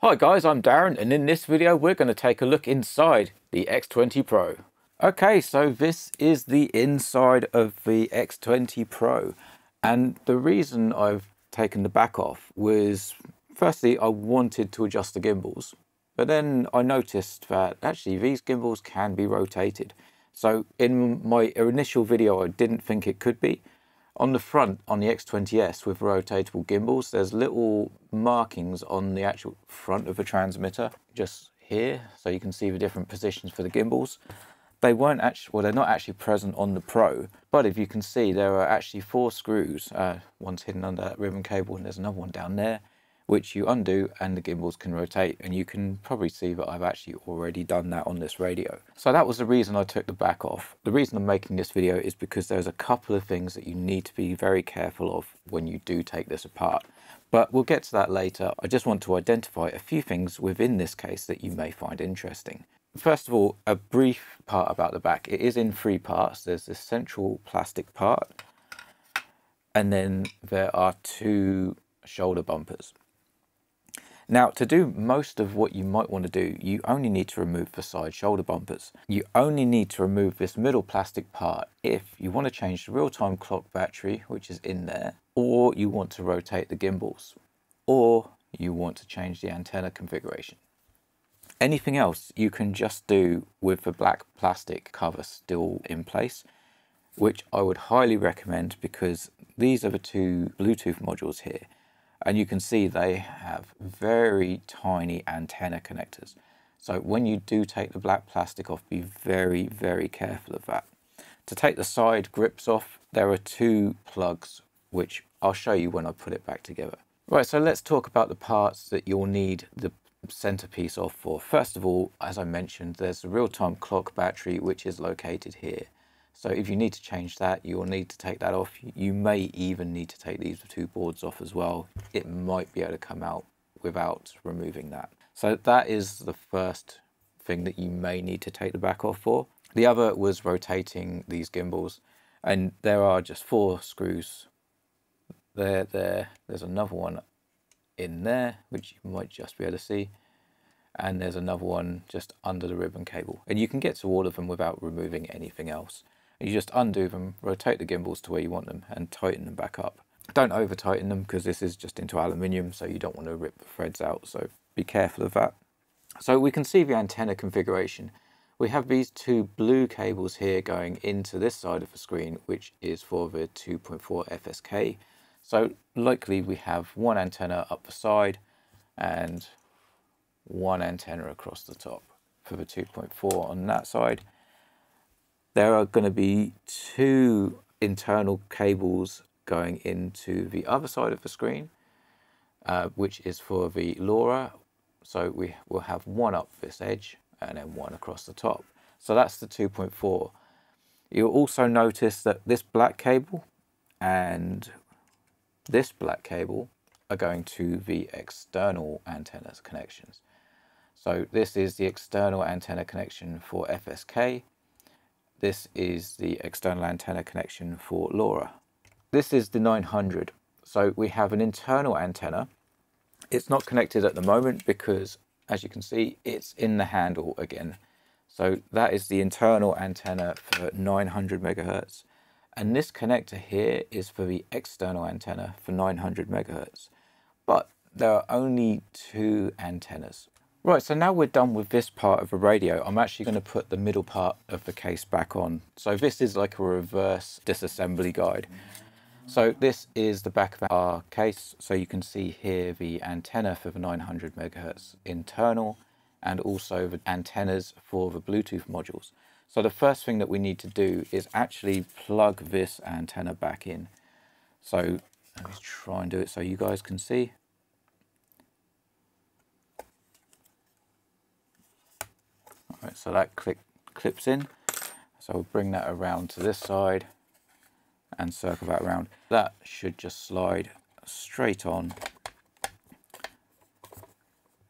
Hi guys, I'm Darren and in this video we're going to take a look inside the X20 Pro. Okay, so this is the inside of the X20 Pro and the reason I've taken the back off was firstly I wanted to adjust the gimbals but then I noticed that actually these gimbals can be rotated. So in my initial video I didn't think it could be on the front, on the X20S with rotatable gimbals, there's little markings on the actual front of the transmitter, just here, so you can see the different positions for the gimbals. They weren't actually, well, they're not actually present on the Pro, but if you can see, there are actually four screws. Uh, one's hidden under that ribbon cable, and there's another one down there which you undo and the gimbals can rotate and you can probably see that I've actually already done that on this radio. So that was the reason I took the back off. The reason I'm making this video is because there's a couple of things that you need to be very careful of when you do take this apart. But we'll get to that later. I just want to identify a few things within this case that you may find interesting. First of all, a brief part about the back. It is in three parts. There's this central plastic part, and then there are two shoulder bumpers. Now, to do most of what you might want to do, you only need to remove the side shoulder bumpers. You only need to remove this middle plastic part if you want to change the real-time clock battery, which is in there, or you want to rotate the gimbals, or you want to change the antenna configuration. Anything else you can just do with the black plastic cover still in place, which I would highly recommend because these are the two Bluetooth modules here and you can see they have very tiny antenna connectors. So when you do take the black plastic off, be very, very careful of that. To take the side grips off, there are two plugs, which I'll show you when I put it back together. Right, so let's talk about the parts that you'll need the centerpiece off for. First of all, as I mentioned, there's the real-time clock battery, which is located here. So if you need to change that, you'll need to take that off. You may even need to take these two boards off as well. It might be able to come out without removing that. So that is the first thing that you may need to take the back off for. The other was rotating these gimbals and there are just four screws there, there. There's another one in there, which you might just be able to see. And there's another one just under the ribbon cable. And you can get to all of them without removing anything else. You just undo them, rotate the gimbals to where you want them and tighten them back up. Don't over tighten them because this is just into aluminium so you don't want to rip the threads out so be careful of that. So we can see the antenna configuration. We have these two blue cables here going into this side of the screen which is for the 2.4 FSK. So likely we have one antenna up the side and one antenna across the top for the 2.4 on that side there are going to be two internal cables going into the other side of the screen, uh, which is for the LoRa. So we will have one up this edge and then one across the top. So that's the 2.4. You'll also notice that this black cable and this black cable are going to the external antennas connections. So this is the external antenna connection for FSK this is the external antenna connection for LoRa. This is the 900. So we have an internal antenna. It's not connected at the moment because as you can see, it's in the handle again. So that is the internal antenna for 900 megahertz. And this connector here is for the external antenna for 900 megahertz. But there are only two antennas. Right, so now we're done with this part of the radio, I'm actually going to put the middle part of the case back on. So this is like a reverse disassembly guide. So this is the back of our case. So you can see here the antenna for the 900 megahertz internal and also the antennas for the Bluetooth modules. So the first thing that we need to do is actually plug this antenna back in. So let me try and do it so you guys can see. So that click, clips in. So we'll bring that around to this side and circle that around. That should just slide straight on.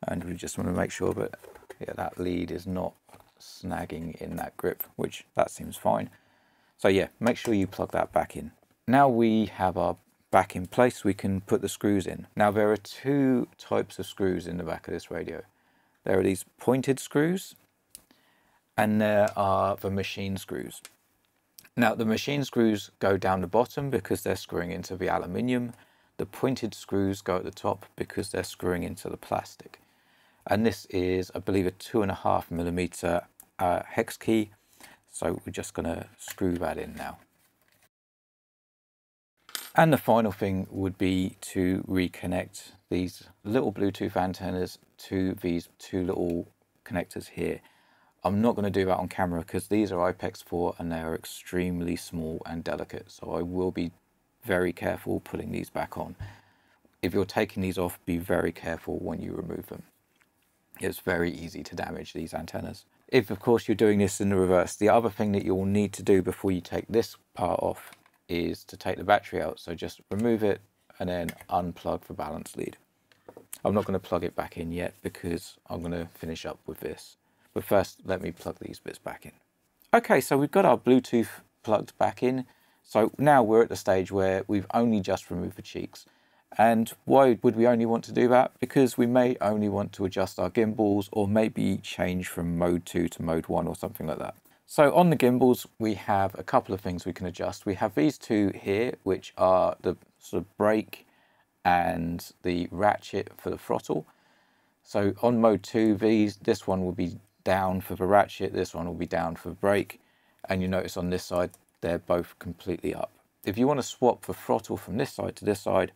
And we just want to make sure that yeah, that lead is not snagging in that grip, which that seems fine. So yeah, make sure you plug that back in. Now we have our back in place, we can put the screws in. Now there are two types of screws in the back of this radio. There are these pointed screws and there are the machine screws. Now the machine screws go down the bottom because they're screwing into the aluminium. The pointed screws go at the top because they're screwing into the plastic. And this is, I believe, a two and a half millimeter uh, hex key. So we're just gonna screw that in now. And the final thing would be to reconnect these little Bluetooth antennas to these two little connectors here. I'm not going to do that on camera because these are IPEX4 and they are extremely small and delicate. So I will be very careful putting these back on. If you're taking these off, be very careful when you remove them. It's very easy to damage these antennas. If of course you're doing this in the reverse, the other thing that you'll need to do before you take this part off is to take the battery out. So just remove it and then unplug the balance lead. I'm not going to plug it back in yet because I'm going to finish up with this. But first, let me plug these bits back in. Okay, so we've got our Bluetooth plugged back in. So now we're at the stage where we've only just removed the cheeks. And why would we only want to do that? Because we may only want to adjust our gimbals or maybe change from mode 2 to mode 1 or something like that. So on the gimbals, we have a couple of things we can adjust. We have these two here, which are the sort of brake and the ratchet for the throttle. So on mode 2, these, this one will be down for the ratchet, this one will be down for the brake. And you notice on this side, they're both completely up. If you want to swap the throttle from this side to this side,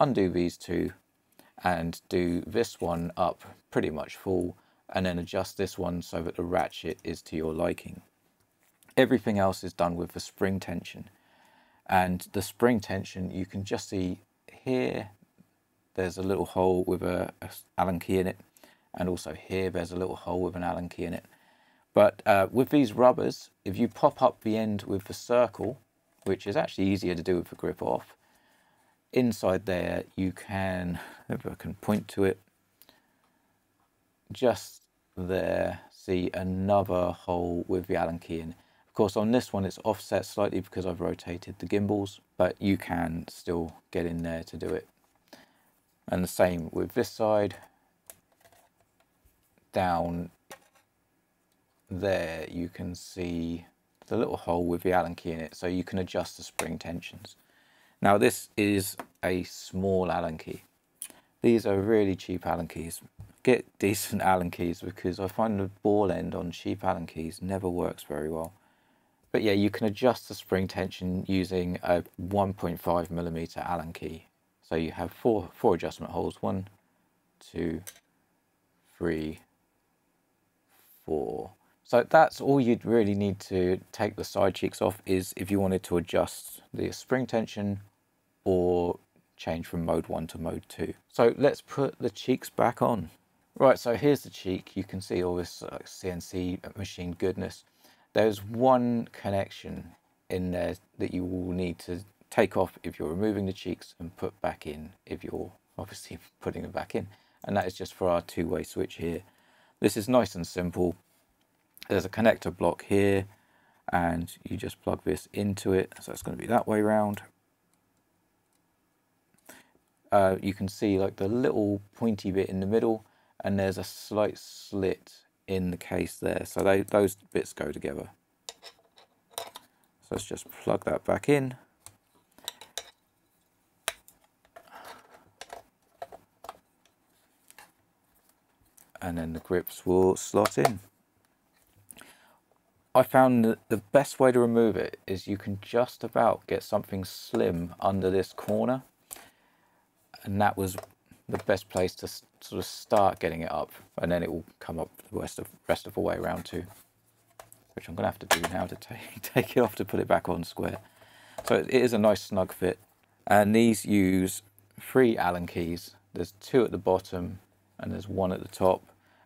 undo these two and do this one up pretty much full and then adjust this one so that the ratchet is to your liking. Everything else is done with the spring tension. And the spring tension, you can just see here, there's a little hole with a, a Allen key in it. And also here, there's a little hole with an Allen key in it. But uh, with these rubbers, if you pop up the end with the circle, which is actually easier to do with the grip off, inside there you can, if I can point to it, just there see another hole with the Allen key in. Of course on this one it's offset slightly because I've rotated the gimbals, but you can still get in there to do it. And the same with this side. Down there you can see the little hole with the Allen key in it so you can adjust the spring tensions. Now this is a small Allen key. These are really cheap Allen keys get decent Allen keys because I find the ball end on cheap Allen keys never works very well. But yeah, you can adjust the spring tension using a 1.5 millimeter Allen key. So you have four, four adjustment holes, one, two, three, four. So that's all you'd really need to take the side cheeks off is if you wanted to adjust the spring tension or change from mode one to mode two. So let's put the cheeks back on. Right, so here's the cheek. You can see all this uh, CNC machine goodness. There's one connection in there that you will need to take off if you're removing the cheeks and put back in if you're obviously putting them back in. And that is just for our two-way switch here. This is nice and simple. There's a connector block here and you just plug this into it. So it's going to be that way around. Uh, you can see like the little pointy bit in the middle and there's a slight slit in the case there. So they, those bits go together. So let's just plug that back in. And then the grips will slot in. I found that the best way to remove it is you can just about get something slim under this corner. And that was the best place to sort of start getting it up and then it will come up the rest of, rest of the way around too which I'm going to have to do now to take, take it off to put it back on square. So it is a nice snug fit and these use three Allen keys. There's two at the bottom and there's one at the top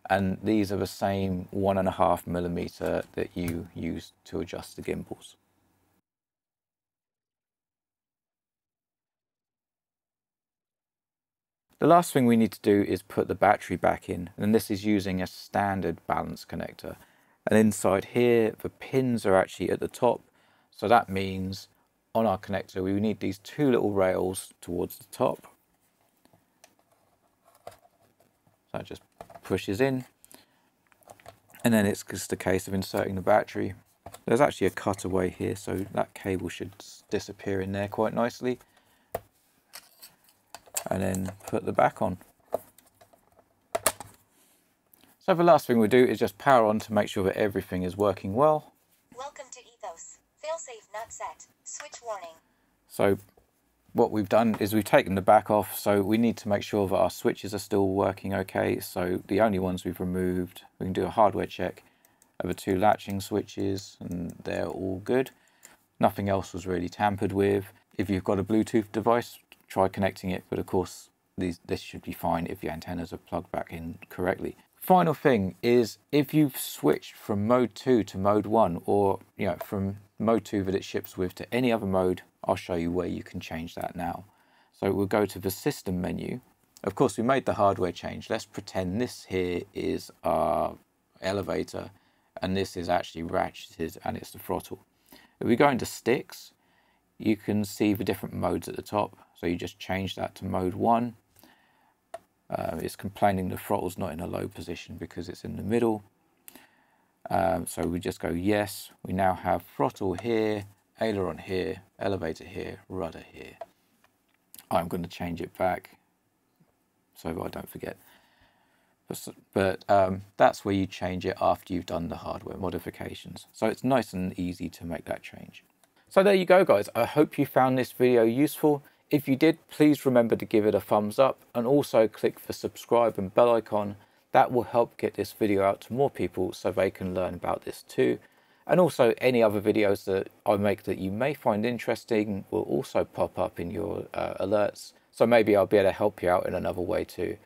and these are the same one and a half millimeter that you use to adjust the gimbals. The last thing we need to do is put the battery back in, and this is using a standard balance connector. And inside here, the pins are actually at the top, so that means on our connector, we need these two little rails towards the top. So it just pushes in. And then it's just a case of inserting the battery. There's actually a cutaway here, so that cable should disappear in there quite nicely. And then put the back on. So the last thing we do is just power on to make sure that everything is working well. Welcome to Ethos. Failsafe not set. Switch warning. So what we've done is we've taken the back off, so we need to make sure that our switches are still working okay. So the only ones we've removed, we can do a hardware check the two latching switches and they're all good. Nothing else was really tampered with. If you've got a Bluetooth device, try connecting it, but of course these, this should be fine if your antennas are plugged back in correctly. Final thing is if you've switched from mode 2 to mode 1 or you know from mode 2 that it ships with to any other mode, I'll show you where you can change that now. So we'll go to the system menu. Of course, we made the hardware change. Let's pretend this here is our elevator and this is actually ratcheted and it's the throttle. If we go into sticks, you can see the different modes at the top. So you just change that to mode 1 uh, it's complaining the throttle's not in a low position because it's in the middle. Um, so we just go yes. We now have throttle here, aileron here, elevator here, rudder here. I'm going to change it back so I don't forget. But, but um, that's where you change it after you've done the hardware modifications. So it's nice and easy to make that change. So there you go guys. I hope you found this video useful. If you did, please remember to give it a thumbs up and also click the subscribe and bell icon. That will help get this video out to more people so they can learn about this too. And also any other videos that I make that you may find interesting will also pop up in your uh, alerts. So maybe I'll be able to help you out in another way too.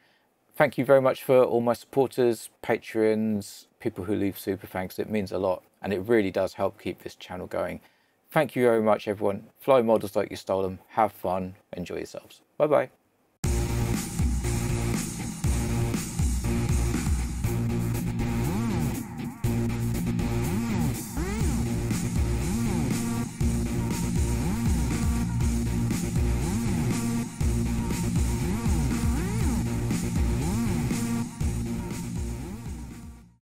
Thank you very much for all my supporters, patrons, people who leave super thanks. It means a lot and it really does help keep this channel going. Thank you very much, everyone. Fly models like you stole them. Have fun. Enjoy yourselves. Bye bye.